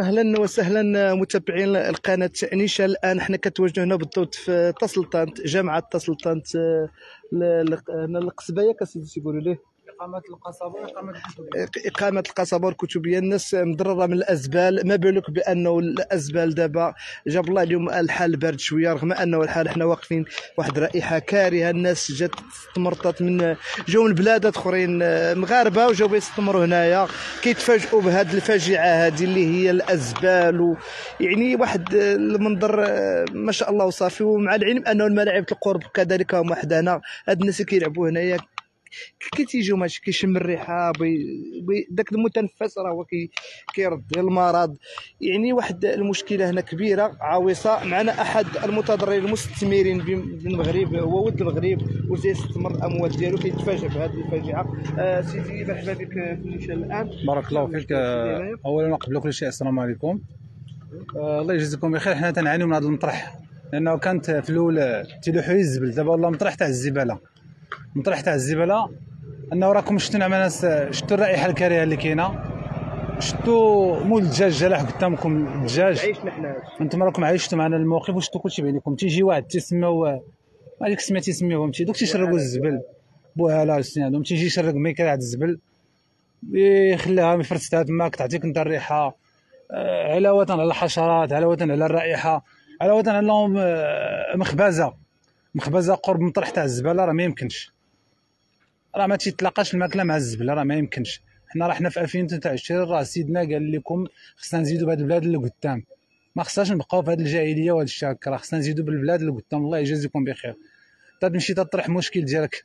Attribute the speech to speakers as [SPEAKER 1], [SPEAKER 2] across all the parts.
[SPEAKER 1] أهلا وسهلا متابعين القناة نيشا الآن حنا كتواجدوا هنا بالضبط في تسلطنت جامعة تسلطنت آه، هنا القصبيه كسيدي تيقولوا ليه؟
[SPEAKER 2] إقامة القصبة وإقامة الكتب.
[SPEAKER 1] إقامة القصبة الكتبية الناس مضررة من الأزبال ما بالك بأنه الأزبال دابا جاب الله اليوم الحال بارد شوية رغم أنه الحال حنا واقفين واحد رائحة كارهة الناس جات استمرطت من جاو من بلادات أخرين آه، مغاربة وجاو يستمروا هنايا. كيتفاجئوا بهذه الفاجعة هذه اللي هي الأزبال و يعني واحد آه، المنظر آه، ما شاء الله وصافي. ومع العلم أنه الملاعب القرب كذلك هما حدانا هاد الناس اللي كيلعبوا هنايا كي تيجيو ماشي كيشم الريحة بي بي داك المتنفس راه هو كي كيرد المرض. يعني واحد المشكلة هنا كبيرة عويصه معنا أحد المتضررين المستثمرين بالمغرب هو ولد المغرب وجا يستثمر الاموال ديالو كيتفاجئ بهذه الفاجعة. آه سيدي مرحبا بك في الآن.
[SPEAKER 3] بارك الله فيك. اولا وقبل كل شيء السلام عليكم. آه، الله يجزيكم بخير. حنا تنعانيو من هذا المطرح لأنه كانت في الأول تيلوحوا الزبل دابا والله مطرح تاع الزبالة. مطرح تاع الزبالة أنه راكم شفتوا نعم ناس شفتوا الرائحة الكريهه اللي كاينة؟ شفتوا مول الدجاج جلاح قدامكم الدجاج؟
[SPEAKER 1] عيشنا حنا
[SPEAKER 3] أنتم راكم عايشتوا معنا الموقف وشفتوا كلشي بعينكم تيجي واحد تيسماو هذيك السميه تيسميوهم تي دوك تيشرقوا الزبل بوهالا سنادهم تيجي يشرق ميكا هاد الزبل يخليها يفرستها تماك تعطيك انت الريحة. آه، علاوة على الحشرات علاوة على الرائحة علاوة على آه، مخبزة. مخبزة قرب مطرح تاع الزبالة راه ما يمكنش. راه ما تيتلاقاش الماكلة مع الزبلة راه ما يمكنش. حنا راه حنا في 2023 راه سيدنا قال لكم خصنا نزيدوا بهاد البلاد اللي قدام. ما خصناش نبقاو في هاد الجاهلية وهاد الشيء هكا راه خصنا نزيدوا بالبلاد اللي قدام. الله يجازيكم بخير. تمشي تطرح مشكل ديالك.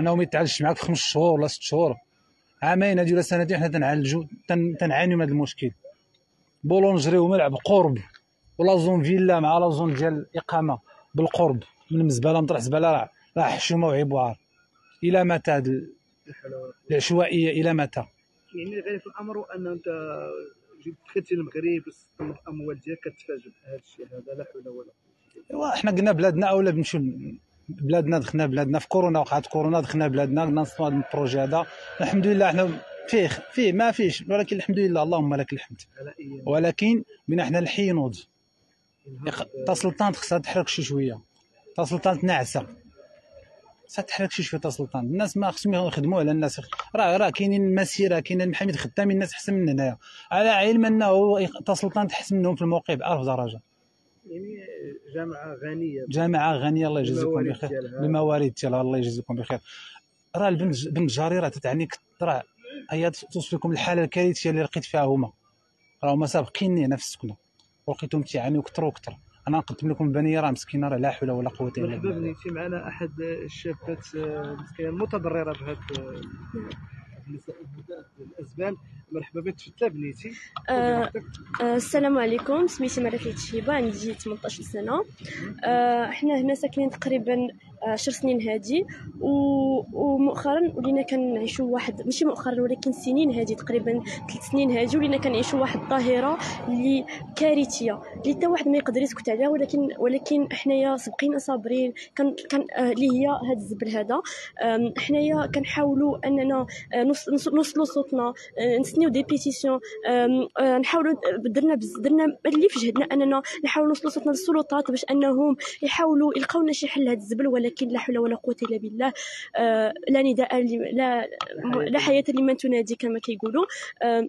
[SPEAKER 3] انه ما يتعالجش معاك في خمس شهور ولا ست شهور. عامين هادي ولا سنتين حنا تنعالجوا تن- تنعانيو من هذا المشكل. boulangerie وملعب قرب. و la zone villa مع la zone ديال الاقامه بالقرب. من المزبله مطرح زباله راه راه حشومة وعار إلى متى؟ العشوائية إلى متى؟
[SPEAKER 1] يعني الغريب في الأمر أن أنت دخلتي المغرب واستثمرت الاموال ديالك كتفاجئ. بهذا الشيء هذا لا حول ولا قوة.
[SPEAKER 3] أيوا حنا قلنا بلادنا اولا بنمشيو بلادنا دخلنا بلادنا في كورونا وقعت كورونا دخلنا بلادنا قلنا نصنعوا هذا البروجي هذا. الحمد لله حنا فيه فيه ما فيش. ولكن الحمد لله اللهم لك الحمد. ولكن بنا حنا الحينوض
[SPEAKER 1] النهار
[SPEAKER 3] تسلطانت خصها تحرك شي شوية. تسلطانت ناعسه خصها تحرك شي شوية تسلطانت الناس ما خصهم يخدموا على الناس. راه راه كاينين المسيره كاين المحامين خدامين الناس أحسن من هنايا. على علم أنه تسلطانت احسن منهم في الموقع بألف درجه
[SPEAKER 1] يعني جامعة غنية.
[SPEAKER 3] جامعة غنية. الله يجزيكم بخير.
[SPEAKER 1] ديالها.
[SPEAKER 3] بالموارد ديالها. الله يجزيكم بخير. راه البن بن الجاري راه تتعني راه هي توصف لكم الحالة الكارثية اللي لقيت فيها هما. راه هما سابقيني هنا في السكنة. ولقيتهم تيعانيو كثر وكثر. أنا نقدم لكم البنية راه مسكينة راه لا حول ولا قوة إلا
[SPEAKER 1] مرحبا
[SPEAKER 3] بالله.
[SPEAKER 1] بنيتي معنا أحد الشابات آه، مسكينة متضرره بهذا الأزبال. مرحبا بك تفضل بنيتي.
[SPEAKER 4] آه، آه، السلام عليكم. سميتي ملك التشيبه عندي 18 سنة. آه، حنا هنا ساكنين تقريبا 10 سنين هادي ومؤخرا ولينا كنعيشوا واحد ماشي مؤخرا ولكن سنين هادي تقريبا ثلاث سنين هادي ولينا كنعيشوا واحد الظاهره اللي كارثية اللي حتى واحد ما يقدر يسكت عليها ولكن ولكن حنايا سبقينا صابرين كان كان آه، اللي هي هاد الزبل هذا. حنايا كنحاولوا أننا آه، نوص- نوص- نوصلوا صوتنا آه، نسنيو des pétitions. نحاولوا درنا درنا اللي في جهدنا أننا نحاولوا نوصلوا صوتنا للسلطات باش أنهم يحاولوا يلقاو لنا شي حل لهذا الزبل ولكن لا حول ولا قوة إلا بالله. آه، لا نداء لا لا حياة لمن تنادي كما كيقولوا. آم،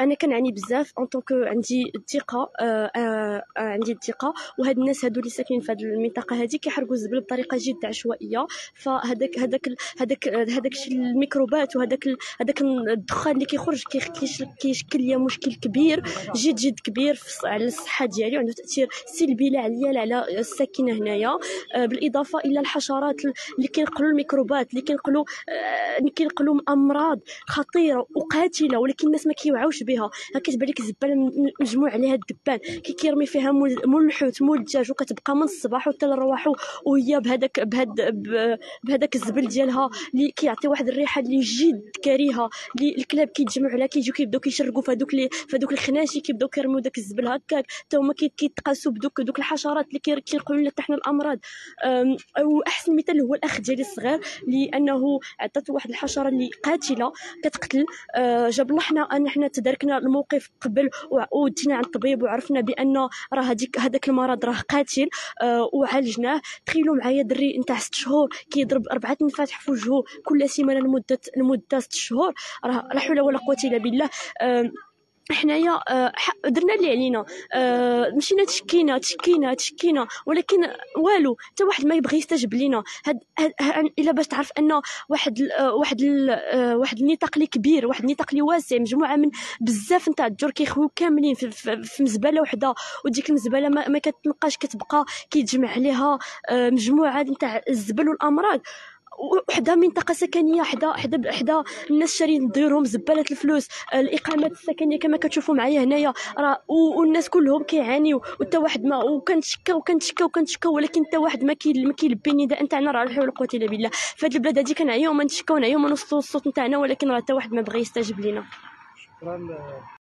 [SPEAKER 4] أنا كنعاني بزاف en tant que عندي الضيقة آه آه آه عندي الضيقة. وهاد الناس هادو اللي ساكنين في هاد المنطقة هادي كيحرقوا الزبل بطريقة جد عشوائية. فهداك هداك هداك هداك الشيء الميكروبات وهداك هداك الدخان اللي كيخرج كيخ- كيش- كيشكل ليا مشكل كبير جد جد كبير على الصحة ديالي. وعنده تأثير سلبي لا عليا لا على الساكنة هنايا. بالإضافة إلى الحشرات اللي كينقلوا الميكروبات اللي كينقلوا كينقلوا أمراض خطيرة وقاتلة ولكن الناس ما كيوعوش بها. ها كتبان لك الزباله مجموع عليها الدبان. كي كيرمي فيها مول الحوت مول الدجاج وكتبقى من الصباح حتى للرواح وهي بهذاك بهاد بهذاك الزبل ديالها اللي كيعطي واحد الريحة اللي جد كريهة. اللي الكلاب كيتجمعوا عليها كيجيو كيبداو كيشرقوا في هذوك في هذوك الخناشي كيبداو كيرميو داك الزبل هكاك. حتى هما كي- كيتقاسوا بدوك دوك الحشرات اللي كي- كينقلوا لنا حنا الأمراض. أم، واحسن مثال هو الأخ ديالي الصغير لأنه عطات واحد الحشرة اللي قاتلة كتقتل. آه، جاب الله حنا ان حنا تداركنا الموقف قبل و- ودينا عند الطبيب وعرفنا بان راه هذيك هذاك المرض راه قاتل آه، وعالجناه. تخيلوا معايا دري نتاع ست شهور كيضرب أربعة تنفاتح في وجهه كل سيمانة لمده لمدة ست شهور. راه لا حول ولا قوة إلا بالله. آم، حنايا آه، درنا اللي علينا. آه، مشينا تشكينا تشكينا تشكينا. ولكن والو حتى واحد ما يبغي يستجب لينا. هاد إلا باش تعرف أن واحد آه، واحد واحد النطاق اللي كبير واحد النطاق اللي واسع مجموعة من بزاف نتاع الدور كيخويو كاملين في, في, مزبلة وحدة. وديك المزبلة ما, ما كتنقاش كتبقى كيتجمع عليها مجموعة نتاع الزبل والأمراض. وحدة منطقة سكنية حدا حدا حدا الناس شارين ديورهم زبالة الفلوس آه، الإقامات السكنية كما كتشوفوا معايا هنايا. راه والناس كلهم كيعانيو وحتى واحد ما وكنتشكى وكنتشكى وكنتشكى ولكن حتى واحد ما ما كيلبي النداء نتاعنا راه لا حول ولا قوه إلا بالله. فهاد البلاد هادي كنعيو ما نتشكاو نعيو ما الصوت نتاعنا ولكن راه حتى واحد ما بغى يستجيب لينا.
[SPEAKER 1] شكرا.